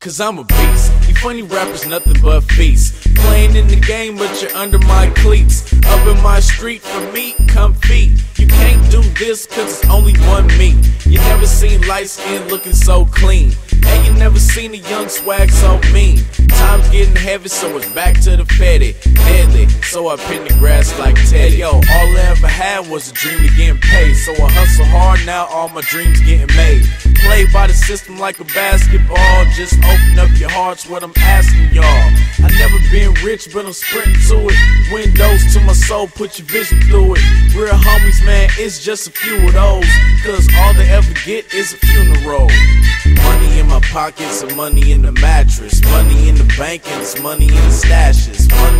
Cause I'm a beast. You funny rappers, nothing but feast. Playing in the game, but you're under my cleats. Up in my street for me, come feet. You can't do this cause it's only one me. You never seen light skin looking so clean. And you never seen a young swag so mean. Time's getting heavy, so it's back to the fetty. So I pin the grass like Teddy. Yo, all I ever had was a dream of getting paid. So I hustle hard, now all my dreams getting made. Play by the system like a basketball. Just open up your hearts, what I'm asking y'all. I never been rich, but I'm sprinting to it. Windows to my soul, put your vision through it. Real homies, man, it's just a few of those. Cause all they ever get is a funeral. Money in my pockets and money in the mattress. Money in the bank and it's money in the stashes. Money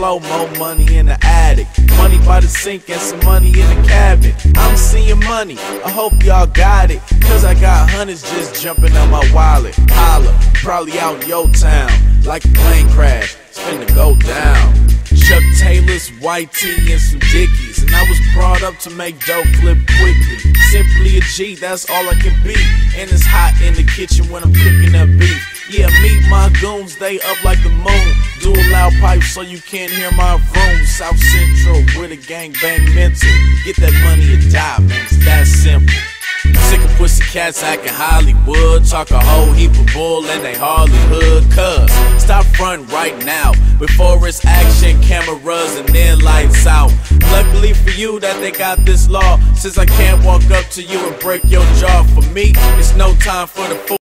floor, more money in the attic. Money by the sink and some money in the cabinet. I'm seeing money, I hope y'all got it. Cause I got hundreds just jumping on my wallet. Holla, probably out in your town. Like a plane crash, it's finna go down. Chuck Taylor's, white tee, and some Dickies. And I was brought up to make dope flip quickly. Simply a G, that's all I can be. And it's hot in the kitchen when I'm cooking up beef. Goons, they up like the moon. Do a loud pipe so you can't hear my room. South Central with a gang bang mental. Get that money or die, man, it's that simple. Sick of pussy cats acting Hollywood. Talk a whole heap of bull and they hardly hood. Cuz stop front right now before it's action cameras and then lights out. Luckily for you that they got this law. Since I can't walk up to you and break your jaw. For me, it's no time for the fool.